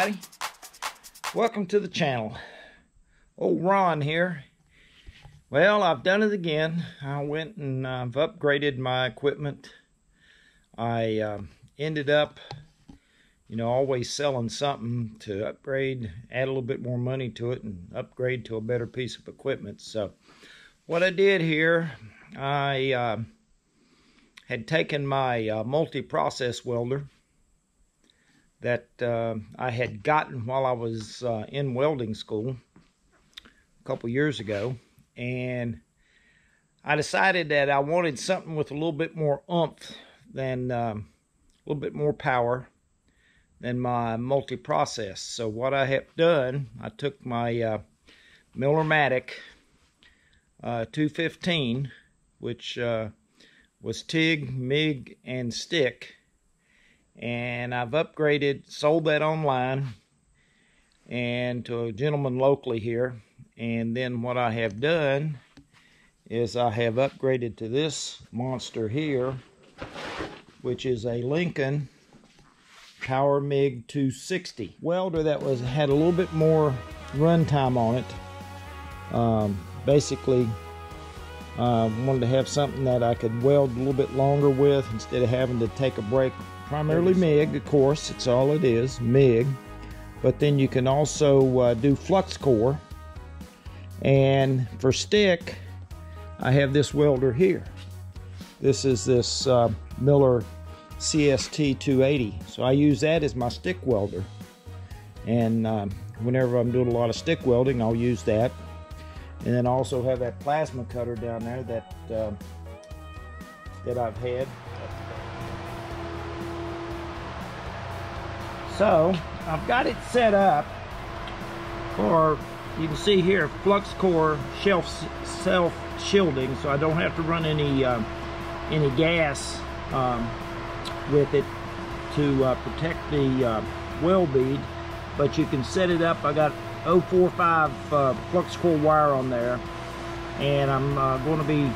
everybody. Welcome to the channel. Old Ron here. Well, I've done it again. I went and I've upgraded my equipment. I uh, ended up, you know, always selling something to upgrade, add a little bit more money to it, and upgrade to a better piece of equipment. So, what I did here, I uh, had taken my uh, multi-process welder that uh, I had gotten while I was uh, in welding school a couple years ago. And I decided that I wanted something with a little bit more oomph than um, a little bit more power than my multi-process. So what I have done, I took my uh, Millermatic uh, 215, which uh, was TIG, MIG, and stick, and I've upgraded, sold that online and to a gentleman locally here. And then what I have done is I have upgraded to this monster here, which is a Lincoln Power MiG 260 welder that was had a little bit more runtime on it. Um, basically, uh, wanted to have something that I could weld a little bit longer with instead of having to take a break primarily MIG, of course, it's all it is, MIG. But then you can also uh, do flux core. And for stick, I have this welder here. This is this uh, Miller CST 280. So I use that as my stick welder. And um, whenever I'm doing a lot of stick welding, I'll use that. And then also have that plasma cutter down there that uh, that I've had. So I've got it set up for, you can see here, flux core shelf self shielding, so I don't have to run any uh, any gas um, with it to uh, protect the uh, well bead. But you can set it up. I got 045 uh, flux core wire on there, and I'm uh, going to be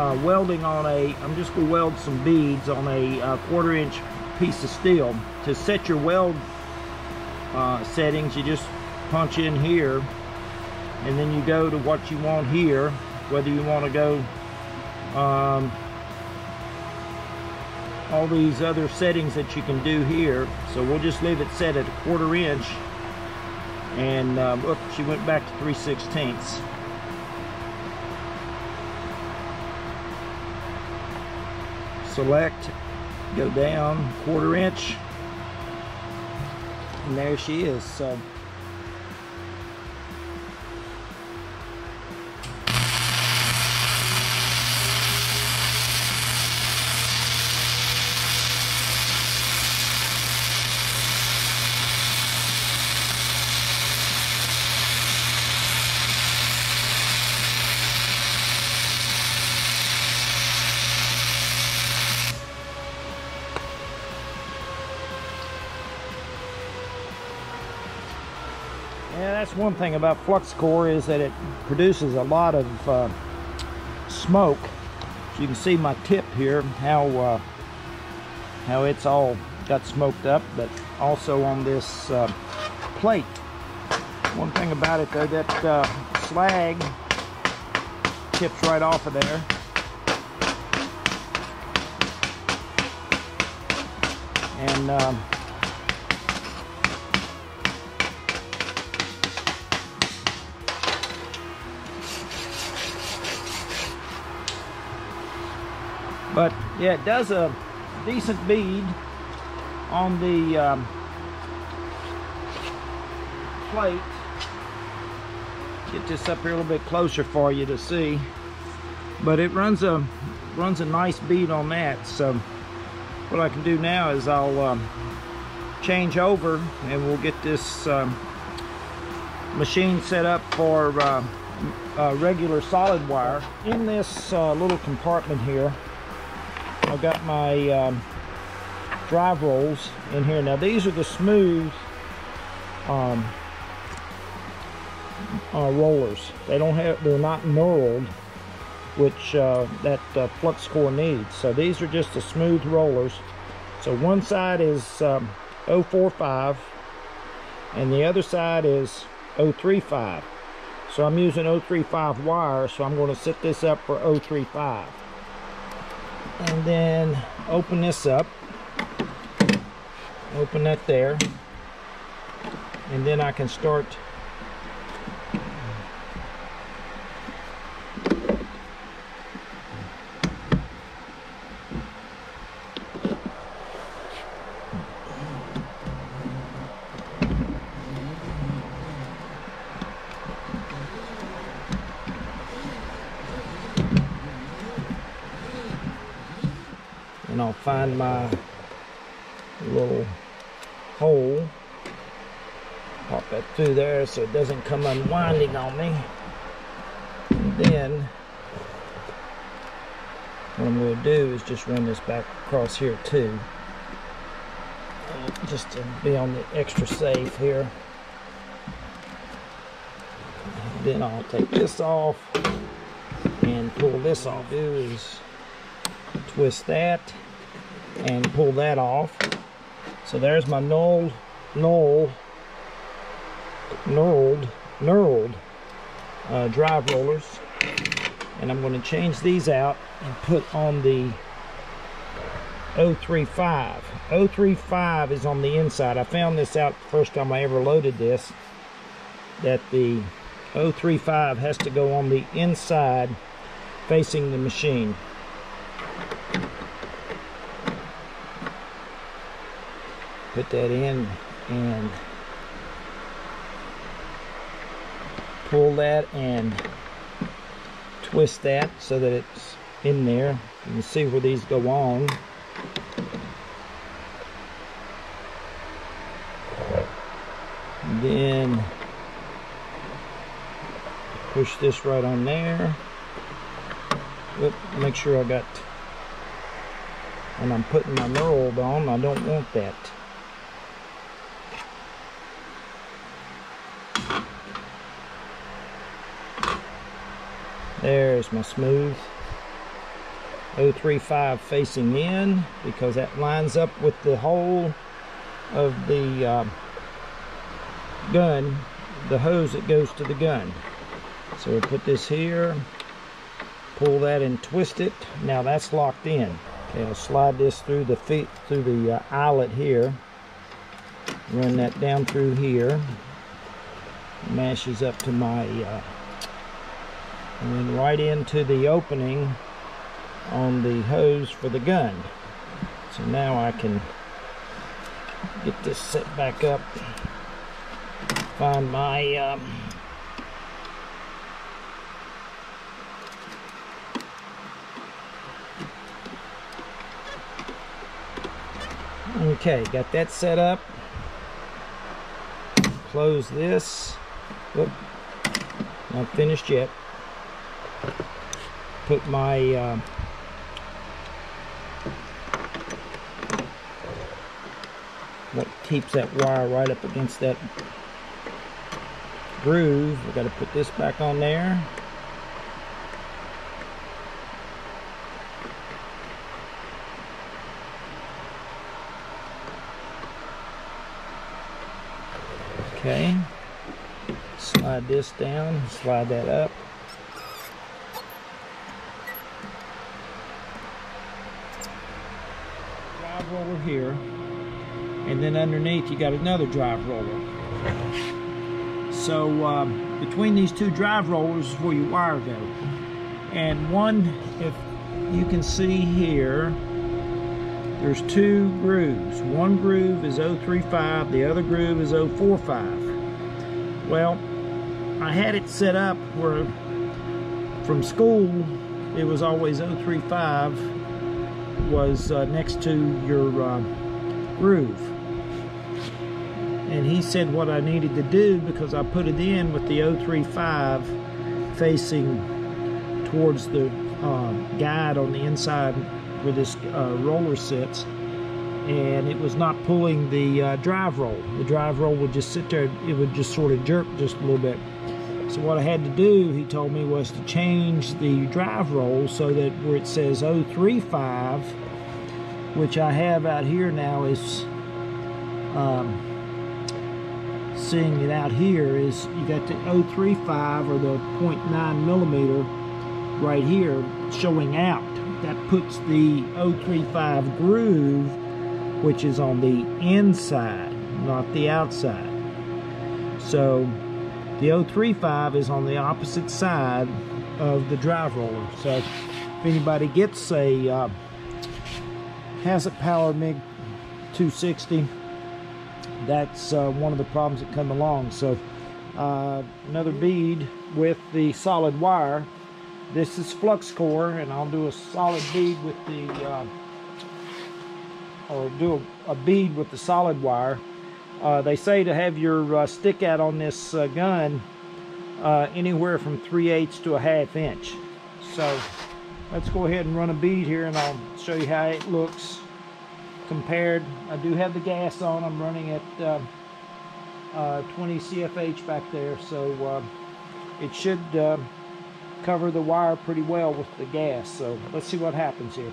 uh, welding on a. I'm just going to weld some beads on a quarter inch piece of steel. To set your weld uh, settings, you just punch in here and then you go to what you want here, whether you want to go um, all these other settings that you can do here. So we'll just leave it set at a quarter inch and um, oops, she went back to 3 sixteenths. Select go down quarter inch. And there she is. So Yeah, that's one thing about flux core is that it produces a lot of uh, smoke. So you can see my tip here, how uh, how it's all got smoked up, but also on this uh, plate. One thing about it though, that uh, slag tips right off of there. And um, But yeah, it does a decent bead on the um, plate. Get this up here a little bit closer for you to see. But it runs a runs a nice bead on that. So what I can do now is I'll um, change over and we'll get this um, machine set up for uh, uh, regular solid wire. In this uh, little compartment here, I've got my um, drive rolls in here. Now these are the smooth um, uh, rollers. They don't have, they're not knurled, which uh, that uh, flux core needs. So these are just the smooth rollers. So one side is um, 045 and the other side is 035. So I'm using 035 wire, so I'm going to set this up for 035. And then open this up. Open that there. And then I can start and I'll find my little hole. Pop that through there so it doesn't come unwinding on me. And then what I'm going to do is just run this back across here too. Just to be on the extra safe here. Then I'll take this off. And pull this off. Do is twist that and pull that off. So there's my null, null, knurled, knurled uh, drive rollers. And I'm going to change these out and put on the 035. 035 is on the inside. I found this out the first time I ever loaded this, that the 035 has to go on the inside facing the machine. Put that in and pull that and twist that so that it's in there. You can see where these go on. And then push this right on there. Oop, make sure I got when I'm putting my knurled on I don't want that There's my smooth 035 facing in because that lines up with the hole of the uh, gun, the hose that goes to the gun. So we'll put this here, pull that and twist it. Now that's locked in. Okay, I'll slide this through the feet through the uh, eyelet here. Run that down through here. Mashes up to my uh, and then right into the opening on the hose for the gun. So now I can get this set back up, find my um, Okay, got that set up. Close this. Whoop, not finished yet put my uh, what keeps that wire right up against that groove. We got to put this back on there. Okay, slide this down, slide that up. Roller here and then underneath you got another drive roller. So um, between these two drive rollers is where you wire go. And one if you can see here there's two grooves. One groove is 035 the other groove is 045 well I had it set up where from school it was always 035 was uh, next to your uh, groove. And he said what I needed to do because I put it in with the 035 facing towards the uh, guide on the inside where this uh, roller sits and it was not pulling the uh, drive roll. The drive roll would just sit there, it would just sort of jerk just a little bit. So what I had to do, he told me, was to change the drive roll so that where it says 035, which I have out here now is um, seeing it out here is you got the 035 or the 0.9 millimeter right here showing out. That puts the 035 groove, which is on the inside, not the outside. So the 035 is on the opposite side of the drive roller. So if anybody gets a uh, Hazard Power MiG 260, that's uh, one of the problems that come along. So uh, another bead with the solid wire. This is flux core, and I'll do a solid bead with the, uh, or do a, a, bead with the solid wire. Uh, they say to have your uh, stick out on this uh, gun anywhere from 3 eighths to a half inch. So let's go ahead and run a bead here, and I'll show you how it looks compared. I do have the gas on. I'm running at uh, uh, 20 CFH back there, so uh, it should uh, cover the wire pretty well with the gas. So let's see what happens here.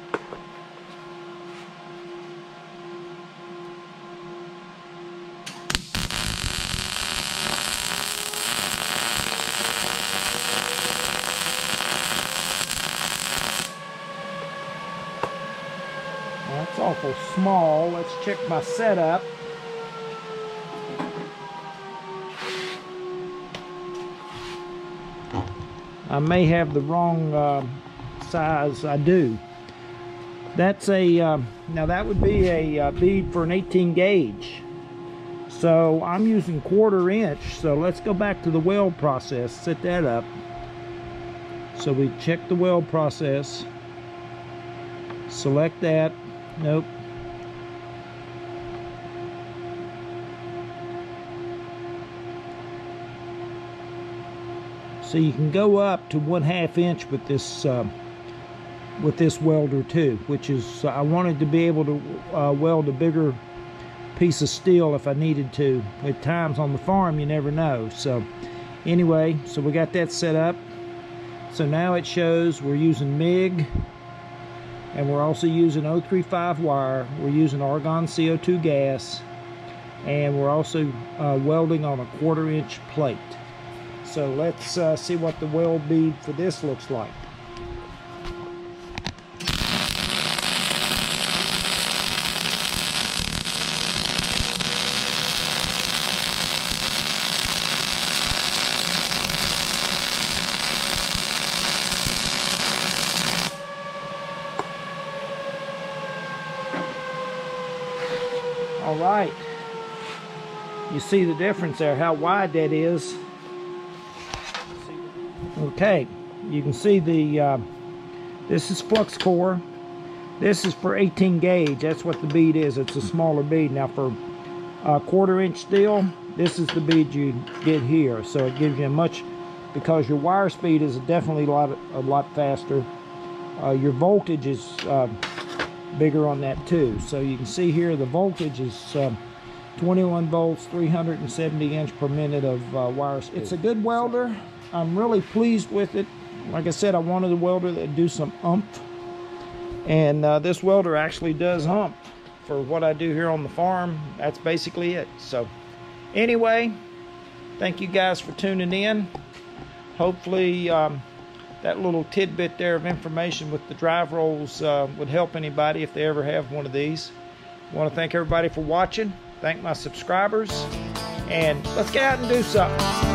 That's awful small. Let's check my setup. I may have the wrong uh, size. I do. That's a, uh, now that would be a uh, bead for an 18 gauge. So I'm using quarter inch. So let's go back to the weld process. Set that up. So we check the weld process. Select that. Nope. So you can go up to one half inch with this uh, with this welder too, which is I wanted to be able to uh, weld a bigger piece of steel if I needed to. At times on the farm, you never know. So anyway, so we got that set up. So now it shows we're using MIG and we're also using 035 wire. We're using argon CO2 gas and we're also uh, welding on a quarter inch plate. So let's uh, see what the weld bead for this looks like. All right. You see the difference there, how wide that is. Okay, you can see the, uh, this is flux core. This is for 18 gauge. That's what the bead is. It's a smaller bead. Now for a quarter inch steel, this is the bead you get here. So it gives you a much, because your wire speed is definitely a lot, a lot faster. Uh, your voltage is uh, bigger on that too. So you can see here the voltage is uh, 21 volts, 370 inch per minute of uh, wire speed. It's a good welder. I'm really pleased with it. Like I said, I wanted a welder that do some umph. And uh, this welder actually does hump for what I do here on the farm. That's basically it. So anyway, thank you guys for tuning in. Hopefully um, that little tidbit there of information with the drive rolls uh, would help anybody if they ever have one of these. Want to thank everybody for watching. Thank my subscribers. And let's get out and do something.